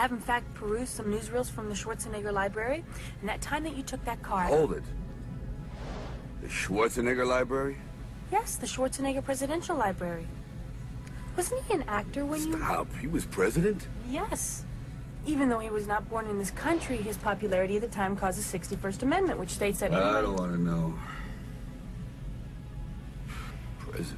have, in fact, perused some newsreels from the Schwarzenegger Library, and that time that you took that car... Hold it. The Schwarzenegger Library? Yes, the Schwarzenegger Presidential Library. Wasn't he an actor when you... Stop. He was president? Yes. Even though he was not born in this country, his popularity at the time caused the 61st Amendment, which states that... I don't want to know. President.